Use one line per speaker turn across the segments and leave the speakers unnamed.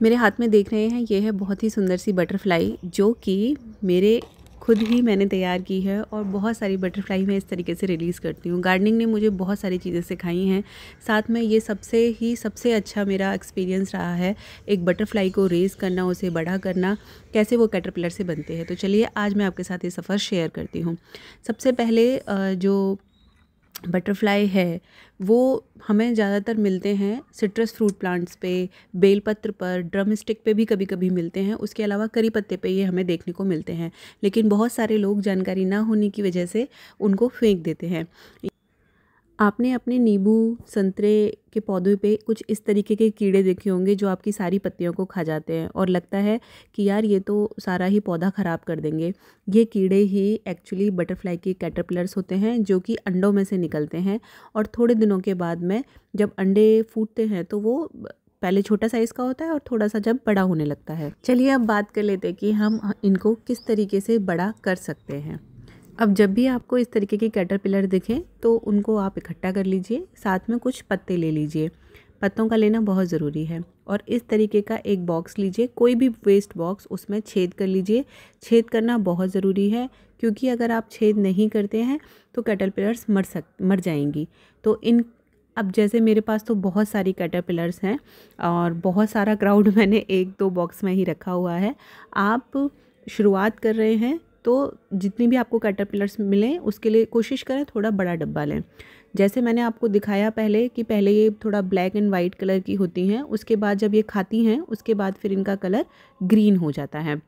मेरे हाथ में देख रहे हैं, ये है बहुत ही सुंदर सी बटरफ्लाई, जो कि मेरे खुद ही मैंने तैयार की है और बहुत सारी बटरफ्लाई मैं इस तरीके से रिलीज़ करती हूँ। गार्डनिंग ने मुझे बहुत सारी चीज़ें सिखाई हैं। साथ में ये सबसे ही सबसे अच्छा मेरा एक्सपीरियंस रहा है, एक बटरफ्लाई को रेज़ करना, उसे बड़ा करना, कैसे वो कैटरपिलर से बनते हैं। तो चलिए, आज मैं आपके साथ ये सफ़र शेयर करती हूँ। सबसे पहले जो बटरफ्लाई है, वो हमें ज़्यादातर मिलते हैं सिट्रस फ्रूट प्लांट्स पे, बेलपत्र पर ड्रम स्टिक पर भी कभी कभी मिलते हैं। उसके अलावा करी पत्ते पे ये हमें देखने को मिलते हैं। लेकिन बहुत सारे लोग जानकारी ना होने की वजह से उनको फेंक देते हैं। आपने अपने नींबू संतरे के पौधे पे कुछ इस तरीके के कीड़े देखे होंगे जो आपकी सारी पत्तियों को खा जाते हैं और लगता है कि यार ये तो सारा ही पौधा ख़राब कर देंगे। ये कीड़े ही एक्चुअली बटरफ्लाई के कैटरपिलर्स होते हैं जो कि अंडों में से निकलते हैं और थोड़े दिनों के बाद में जब अंडे फूटते हैं तो वो पहले छोटा साइज़ का होता है और थोड़ा सा जब बड़ा होने लगता है। चलिए अब बात कर लेते हैं कि हम इनको किस तरीके से बड़ा कर सकते हैं। अब जब भी आपको इस तरीके के कैटरपिलर दिखें तो उनको आप इकट्ठा कर लीजिए, साथ में कुछ पत्ते ले लीजिए। पत्तों का लेना बहुत ज़रूरी है। और इस तरीके का एक बॉक्स लीजिए, कोई भी वेस्ट बॉक्स उसमें छेद कर लीजिए। छेद करना बहुत ज़रूरी है, क्योंकि अगर आप छेद नहीं करते हैं तो कैटरपिलर्स मर सक, मर जाएँगी। तो इन, अब जैसे मेरे पास तो बहुत सारी कैटरपिलर्स हैं, और बहुत सारा क्राउड मैंने एक दो बॉक्स में ही रखा हुआ है। आप शुरुआत कर रहे हैं तो जितनी भी आपको कैटरपिलर्स मिलें, उसके लिए कोशिश करें थोड़ा बड़ा डब्बा लें। जैसे मैंने आपको दिखाया पहले कि पहले ये थोड़ा ब्लैक एंड वाइट कलर की होती हैं, उसके बाद जब ये खाती हैं, उसके बाद फिर इनका कलर ग्रीन हो जाता है।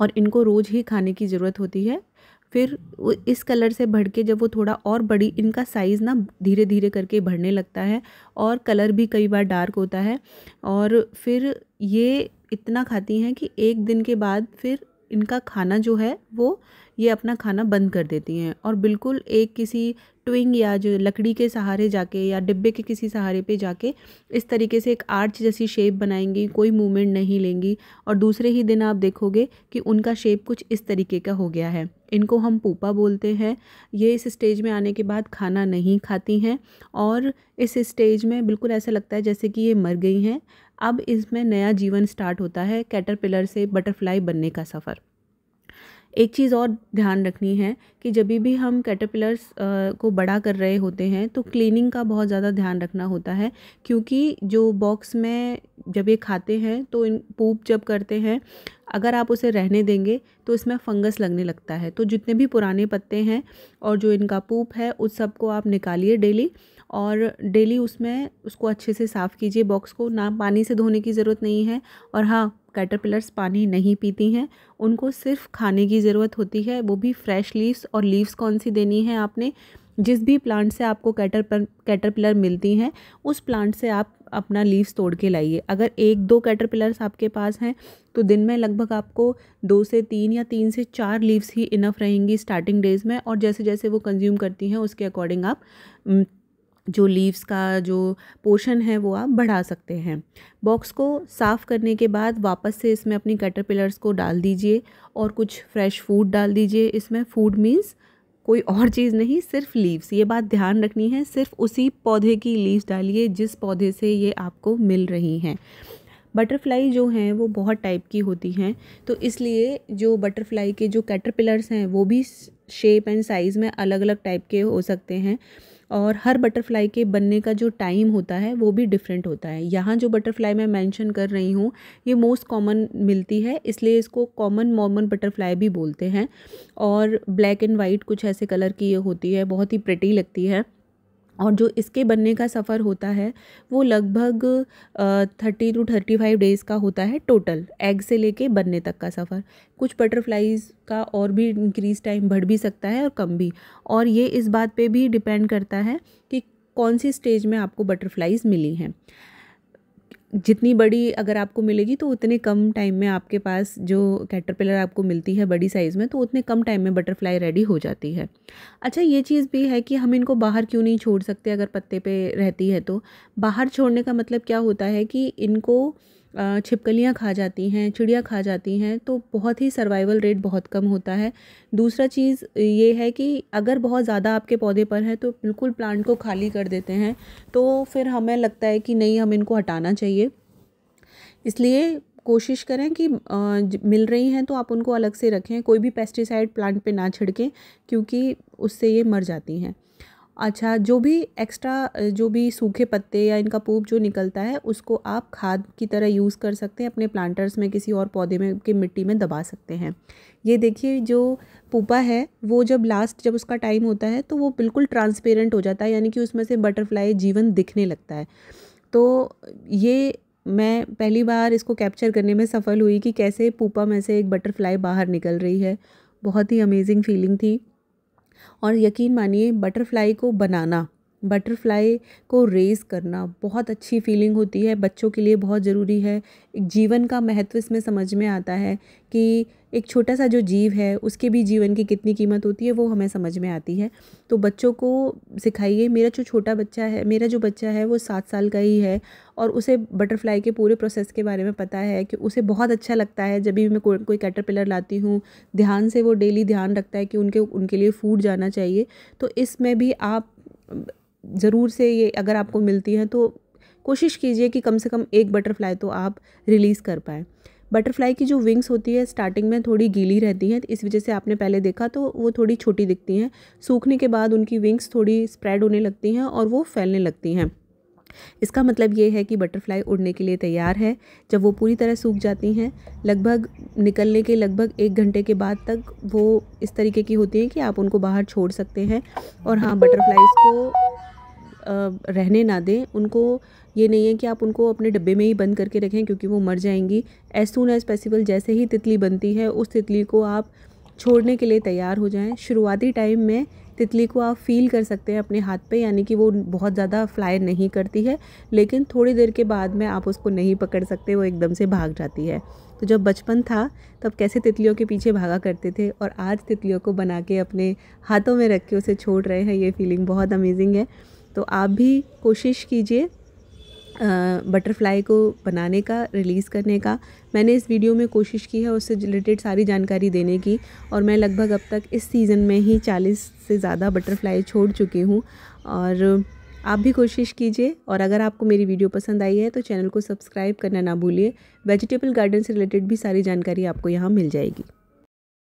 और इनको रोज़ ही खाने की ज़रूरत होती है। फिर इस कलर से भर के जब वो थोड़ा और बड़ी, इनका साइज़ ना धीरे धीरे करके बढ़ने लगता है और कलर भी कई बार डार्क होता है। और फिर ये इतना खाती हैं कि एक दिन के बाद फिर इनका खाना जो है वो ये अपना खाना बंद कर देती हैं और बिल्कुल एक किसी ट्विंग या जो लकड़ी के सहारे जाके या डिब्बे के किसी सहारे पे जाके इस तरीके से एक आर्च जैसी शेप बनाएँगी, कोई मूवमेंट नहीं लेंगी और दूसरे ही दिन आप देखोगे कि उनका शेप कुछ इस तरीके का हो गया है। इनको हम पूपा बोलते हैं। ये इस स्टेज में आने के बाद खाना नहीं खाती हैं और इस स्टेज में बिल्कुल ऐसा लगता है जैसे कि ये मर गई हैं। अब इसमें नया जीवन स्टार्ट होता है कैटरपिलर से बटरफ्लाई बनने का सफ़र। एक चीज़ और ध्यान रखनी है कि जब भी हम कैटरपिलर्स को बड़ा कर रहे होते हैं तो क्लीनिंग का बहुत ज़्यादा ध्यान रखना होता है। क्योंकि जो बॉक्स में जब ये खाते हैं तो इन पूप जब करते हैं, अगर आप उसे रहने देंगे तो इसमें फंगस लगने लगता है। तो जितने भी पुराने पत्ते हैं, और जो इनका पूप है, उस सबको आप निकालिए डेली और डेली उसमें उसको अच्छे से साफ़ कीजिए बॉक्स को। ना पानी से धोने की ज़रूरत नहीं है, और हाँ कैटरपिलर्स पानी नहीं पीती हैं, उनको सिर्फ़ खाने की ज़रूरत होती है, वो भी फ्रेश लीव्स और लीव्स कौन सी देनी है आपने? जिस भी प्लांट से आपको कैटर कैटरपिलर मिलती हैं, उस प्लांट से आप अपना लीव्स तोड़ के लाइए। अगर एक दो कैटरपिलर्स आपके पास हैं तो दिन में लगभग आपको दो से तीन या तीन से चार लीव्स ही इनफ रहेंगी स्टार्टिंग डेज़ में और जैसे जैसे वो कंज्यूम करती हैं, उसके अकॉर्डिंग आप जो लीव्स का जो पोर्शन है वो आप बढ़ा सकते हैं। बॉक्स को साफ़ करने के बाद वापस से इसमें अपनी कैटरपिलर्स को डाल दीजिए और कुछ फ्रेश फ़ूड डाल दीजिए। इसमें फ़ूड मीन्स कोई और चीज़ नहीं, सिर्फ़ लीव्स ये बात ध्यान रखनी है, सिर्फ़ उसी पौधे की लीव्स डालिए जिस पौधे से ये आपको मिल रही हैं। बटरफ्लाई जो हैं वो बहुत टाइप की होती हैं तो इसलिए जो बटरफ्लाई के जो कैटरपिलर्स हैं वो भी शेप एंड साइज़ में अलग अलग टाइप के हो सकते हैं। और हर बटरफ्लाई के बनने का जो टाइम होता है, वो भी डिफरेंट होता है। यहाँ जो बटरफ्लाई मैं मेंशन कर रही हूँ, ये मोस्ट कॉमन मिलती है, इसलिए इसको कॉमन मॉमन बटरफ्लाई भी बोलते हैं। और ब्लैक एंड वाइट कुछ ऐसे कलर की ये होती है, बहुत ही प्रिटी लगती है। और जो इसके बनने का सफ़र होता है, वो लगभग thirty two thirty five days का होता है टोटल एग से लेके बनने तक का सफ़र। कुछ बटरफ्लाइज का और भी इंक्रीज टाइम बढ़ भी सकता है और कम भी। और ये इस बात पे भी डिपेंड करता है कि कौन सी स्टेज में आपको बटरफ्लाइज मिली हैं। जितनी बड़ी अगर आपको मिलेगी तो उतने कम टाइम में आपके पास जो कैटरपिलर आपको मिलती है बड़ी साइज़ में तो उतने कम टाइम में बटरफ्लाई रेडी हो जाती है। अच्छा ये चीज़ भी है कि हम इनको बाहर क्यों नहीं छोड़ सकते अगर पत्ते पे रहती है तो? बाहर छोड़ने का मतलब क्या होता है कि इनको छिपकलियाँ खा जाती हैं, चिड़िया खा जाती हैं तो बहुत ही सर्वाइवल रेट बहुत कम होता है। दूसरा चीज़ ये है कि अगर बहुत ज़्यादा आपके पौधे पर है तो बिल्कुल प्लांट को खाली कर देते हैं तो फिर हमें लगता है कि नहीं, हम इनको हटाना चाहिए। इसलिए कोशिश करें कि मिल रही हैं तो आप उनको अलग से रखें, कोई भी पेस्टिसाइड प्लांट पे ना छिड़कें, क्योंकि उससे ये मर जाती हैं। अच्छा जो भी एक्स्ट्रा जो भी सूखे पत्ते या इनका पूप जो निकलता है, उसको आप खाद की तरह यूज़ कर सकते हैं, अपने प्लांटर्स में, किसी और पौधे में, की मिट्टी में दबा सकते हैं। ये देखिए, जो पूपा है, वो जब लास्ट जब उसका टाइम होता है तो वो बिल्कुल ट्रांसपेरेंट हो जाता है, यानी कि उसमें से बटरफ्लाई जीवन दिखने लगता है। तो ये मैं पहली बार इसको कैप्चर करने में सफल हुई कि कैसे पूपा में से एक बटरफ्लाई बाहर निकल रही है। बहुत ही अमेजिंग फीलिंग थी। और यकीन मानिए बटरफ्लाई को बनाना। बटरफ्लाई को रेज़ करना बहुत अच्छी फीलिंग होती है बच्चों के लिए बहुत ज़रूरी है। एक जीवन का महत्व इसमें समझ में आता है कि एक छोटा सा जो जीव है उसके भी जीवन की कितनी कीमत होती है वो हमें समझ में आती है। तो बच्चों को सिखाइए मेरा जो छोटा बच्चा है मेरा जो बच्चा है वो सात साल का ही है और उसे बटरफ्लाई के पूरे प्रोसेस के बारे में पता है कि उसे बहुत अच्छा लगता है। जब भी मैं को, कोई कैटरपिलर लाती हूँ ध्यान से वो डेली ध्यान रखता है कि उनके उनके लिए फ़ूड जाना चाहिए। तो इसमें भी आप ज़रूर से ये अगर आपको मिलती हैं तो कोशिश कीजिए कि कम से कम एक बटरफ्लाई तो आप रिलीज़ कर पाएँ। बटरफ्लाई की जो विंग्स होती है, स्टार्टिंग में थोड़ी गीली रहती हैं, इस वजह से आपने पहले देखा तो वो थोड़ी छोटी दिखती हैं। सूखने के बाद उनकी विंग्स थोड़ी स्प्रेड होने लगती हैं और वो फैलने लगती हैं। इसका मतलब ये है कि बटरफ्लाई उड़ने के लिए तैयार है। जब वो पूरी तरह सूख जाती हैं, लगभग निकलने के लगभग एक घंटे के बाद तक वो इस तरीके की होती हैं कि आप उनको बाहर छोड़ सकते हैं। और हाँ बटरफ्लाइज को रहने ना दें, उनको ये नहीं है कि आप उनको अपने डब्बे में ही बंद करके रखें, क्योंकि वो मर जाएँगी। एज सुन एज पॉसिबल जैसे ही तितली बनती है, उस तितली को आप छोड़ने के लिए तैयार हो जाएँ। शुरुआती टाइम में तितली को आप फील कर सकते हैं अपने हाथ पे, यानी कि वो बहुत ज़्यादा फ्लाई नहीं करती है, लेकिन थोड़ी देर के बाद में आप उसको नहीं पकड़ सकते, वो एकदम से भाग जाती है। तो जब बचपन था, तब कैसे तितलियों के पीछे भागा करते थे, और आज तितलियों को बना के अपने हाथों में रख के उसे छोड़ रहे हैं, ये फीलिंग बहुत अमेजिंग है। तो आप भी कोशिश कीजिए बटरफ्लाई को बनाने का, रिलीज़ करने का। मैंने इस वीडियो में कोशिश की है उससे रिलेटेड सारी जानकारी देने की और मैं लगभग अब तक इस सीज़न में ही 40 से ज़्यादा बटरफ्लाई छोड़ चुकी हूँ और आप भी कोशिश कीजिए और अगर आपको मेरी वीडियो पसंद आई है तो चैनल को सब्सक्राइब करना ना भूलिए। वेजिटेबल गार्डन से रिलेटेड भी सारी जानकारी आपको यहाँ मिल जाएगी।